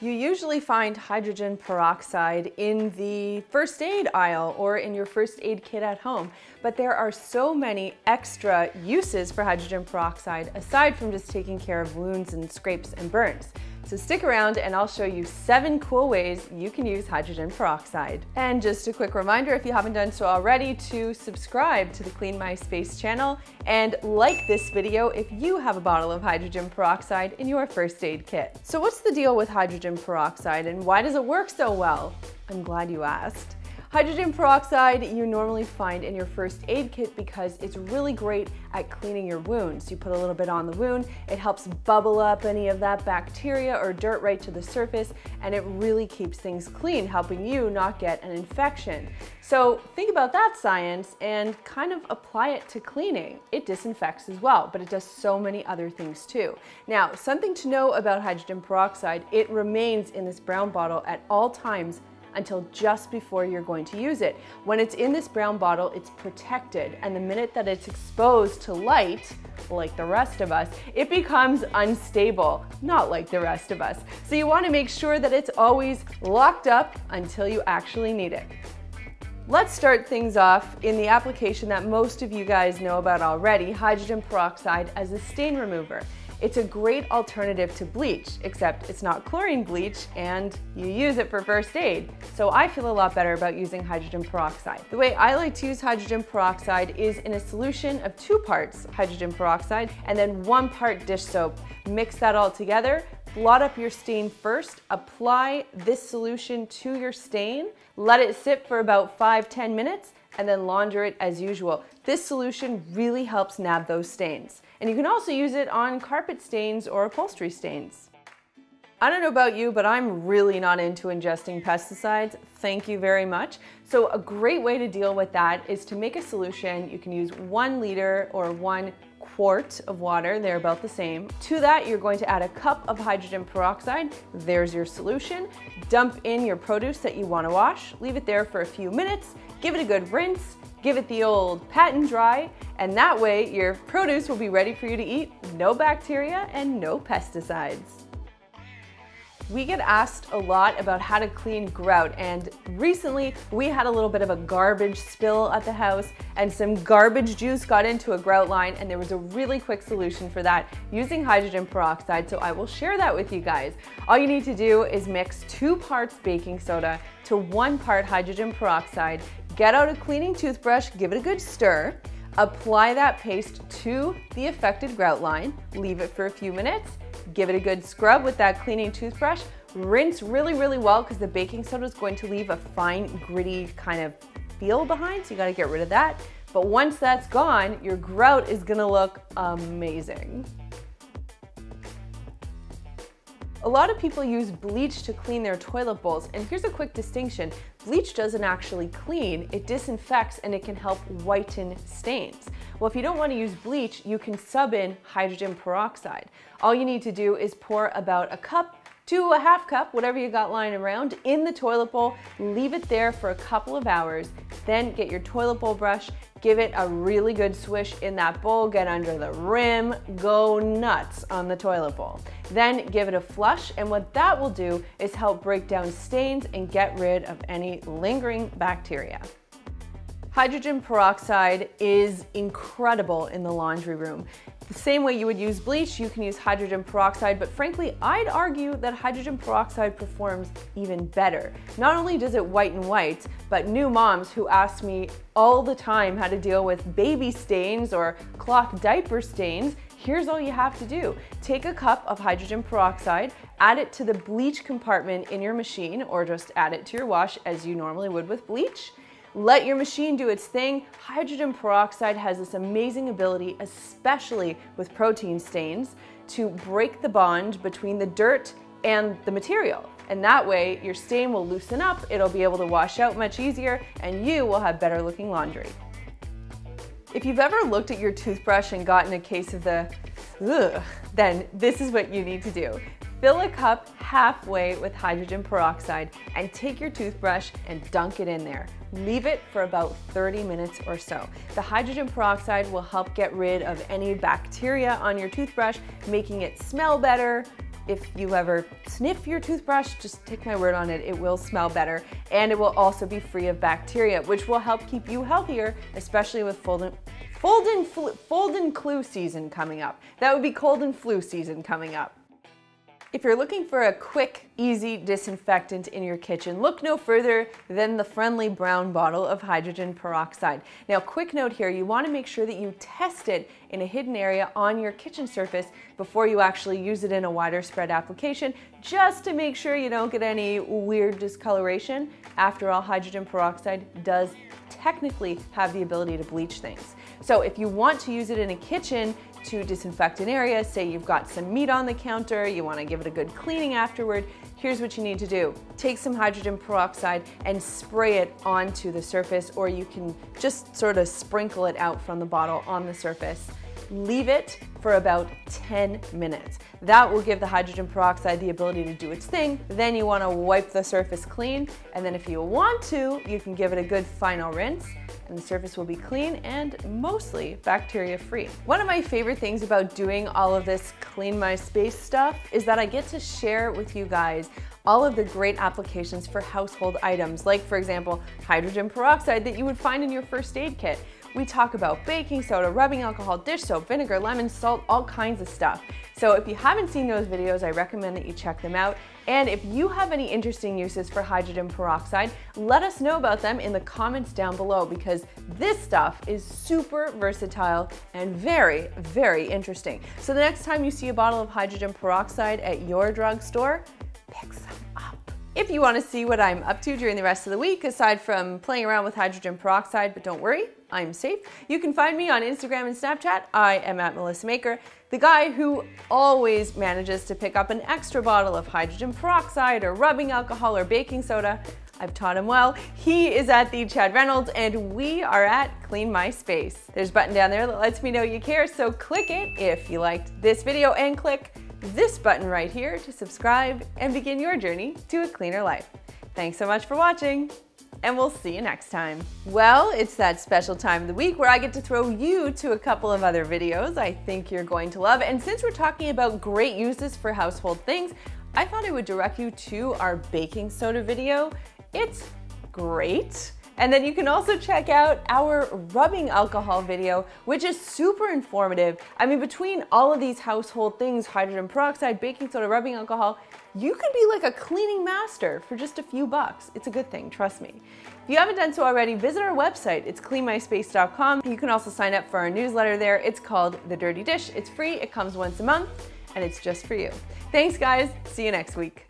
You usually find hydrogen peroxide in the first aid aisle or in your first aid kit at home, but there are so many extra uses for hydrogen peroxide aside from just taking care of wounds and scrapes and burns. So stick around and I'll show you seven cool ways you can use hydrogen peroxide. And just a quick reminder, if you haven't done so already, to subscribe to the Clean My Space channel and like this video if you have a bottle of hydrogen peroxide in your first aid kit. So what's the deal with hydrogen peroxide and why does it work so well? I'm glad you asked. Hydrogen peroxide you normally find in your first aid kit because it's really great at cleaning your wounds. You put a little bit on the wound, it helps bubble up any of that bacteria or dirt right to the surface, and it really keeps things clean, helping you not get an infection. So think about that science and kind of apply it to cleaning. It disinfects as well, but it does so many other things too. Now, something to know about hydrogen peroxide, it remains in this brown bottle at all times until just before you're going to use it. When it's in this brown bottle, it's protected. And the minute that it's exposed to light, like the rest of us, it becomes unstable, not like the rest of us. So you wanna make sure that it's always locked up until you actually need it. Let's start things off in the application that most of you guys know about already, hydrogen peroxide as a stain remover. It's a great alternative to bleach, except it's not chlorine bleach and you use it for first aid. So I feel a lot better about using hydrogen peroxide. The way I like to use hydrogen peroxide is in a solution of two parts hydrogen peroxide and then one part dish soap. Mix that all together, blot up your stain first, apply this solution to your stain, let it sit for about 5-10 minutes, and then launder it as usual. This solution really helps nab those stains. And you can also use it on carpet stains or upholstery stains. I don't know about you, but I'm really not into ingesting pesticides. Thank you very much. So a great way to deal with that is to make a solution. You can use one liter or one quart of water, they're about the same. To that, you're going to add a cup of hydrogen peroxide. There's your solution. Dump in your produce that you wanna wash, leave it there for a few minutes, give it a good rinse, give it the old pat and dry, and that way your produce will be ready for you to eat, no bacteria and no pesticides. We get asked a lot about how to clean grout and recently we had a little bit of a garbage spill at the house and some garbage juice got into a grout line and there was a really quick solution for that using hydrogen peroxide so I will share that with you guys. All you need to do is mix two parts baking soda to one part hydrogen peroxide, get out a cleaning toothbrush, give it a good stir, apply that paste to the affected grout line, leave it for a few minutes, Give it a good scrub with that cleaning toothbrush. Rinse really, really well because the baking soda is going to leave a fine, gritty kind of feel behind, so you gotta get rid of that. But once that's gone, your grout is gonna look amazing. A lot of people use bleach to clean their toilet bowls, and here's a quick distinction. Bleach doesn't actually clean, it disinfects and it can help whiten stains. Well, if you don't want to use bleach, you can sub in hydrogen peroxide. All you need to do is pour about a cup to a half cup, whatever you got lying around, in the toilet bowl, leave it there for a couple of hours, then get your toilet bowl brush, give it a really good swish in that bowl, get under the rim, go nuts on the toilet bowl. Then give it a flush, and what that will do is help break down stains and get rid of any lingering bacteria. Hydrogen peroxide is incredible in the laundry room. The same way you would use bleach, you can use hydrogen peroxide, but frankly, I'd argue that hydrogen peroxide performs even better. Not only does it whiten whites, but new moms who ask me all the time how to deal with baby stains or cloth diaper stains, here's all you have to do. Take a cup of hydrogen peroxide, add it to the bleach compartment in your machine, or just add it to your wash as you normally would with bleach, let your machine do its thing. Hydrogen peroxide has this amazing ability, especially with protein stains, to break the bond between the dirt and the material. And that way your stain will loosen up, it'll be able to wash out much easier, and you will have better looking laundry. If you've ever looked at your toothbrush and gotten a case of the ugh, then this is what you need to do. Fill a cup halfway with hydrogen peroxide and take your toothbrush and dunk it in there. Leave it for about 30 minutes or so. The hydrogen peroxide will help get rid of any bacteria on your toothbrush, making it smell better, if you ever sniff your toothbrush, just take my word on it, it will smell better. And it will also be free of bacteria, which will help keep you healthier, especially with fold and, fold and, flu, fold and flu season coming up. That would be cold and flu season coming up. If you're looking for a quick, easy disinfectant in your kitchen, look no further than the friendly brown bottle of hydrogen peroxide. Now, quick note here, you wanna make sure that you test it in a hidden area on your kitchen surface before you actually use it in a wider spread application, just to make sure you don't get any weird discoloration. After all, hydrogen peroxide does technically have the ability to bleach things. So if you want to use it in a kitchen, to disinfect an area, say you've got some meat on the counter, you wanna give it a good cleaning afterward, here's what you need to do. Take some hydrogen peroxide and spray it onto the surface, or you can just sort of sprinkle it out from the bottle on the surface. Leave it for about 10 minutes. That will give the hydrogen peroxide the ability to do its thing. Then you wanna wipe the surface clean, and then if you want to, you can give it a good final rinse and the surface will be clean and mostly bacteria free. One of my favorite things about doing all of this clean my space stuff is that I get to share with you guys all of the great applications for household items, like for example, hydrogen peroxide that you would find in your first aid kit. We talk about baking soda, rubbing alcohol, dish soap, vinegar, lemon, salt, all kinds of stuff. So if you haven't seen those videos, I recommend that you check them out. And if you have any interesting uses for hydrogen peroxide, let us know about them in the comments down below because this stuff is super versatile and very, very interesting. So the next time you see a bottle of hydrogen peroxide at your drugstore, pick some. If you want to see what I'm up to during the rest of the week, aside from playing around with hydrogen peroxide, but don't worry, I'm safe, you can find me on Instagram and Snapchat. I am at Melissa Maker, the guy who always manages to pick up an extra bottle of hydrogen peroxide or rubbing alcohol or baking soda. I've taught him well. He is at the Chad Reynolds and we are at Clean My Space. There's a button down there that lets me know you care, so click it if you liked this video and click this button right here to subscribe and begin your journey to a cleaner life. Thanks so much for watching and we'll see you next time. Well, it's that special time of the week where I get to throw you to a couple of other videos I think you're going to love. And since we're talking about great uses for household things, I thought I would direct you to our baking soda video. It's great. And then you can also check out our rubbing alcohol video, which is super informative. I mean, between all of these household things, hydrogen peroxide, baking soda, rubbing alcohol, you could be like a cleaning master for just a few bucks. It's a good thing, trust me. If you haven't done so already, visit our website. It's cleanmyspace.com. You can also sign up for our newsletter there. It's called The Dirty Dish. It's free, it comes once a month, and it's just for you. Thanks guys, see you next week.